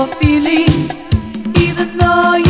your feelings, even though you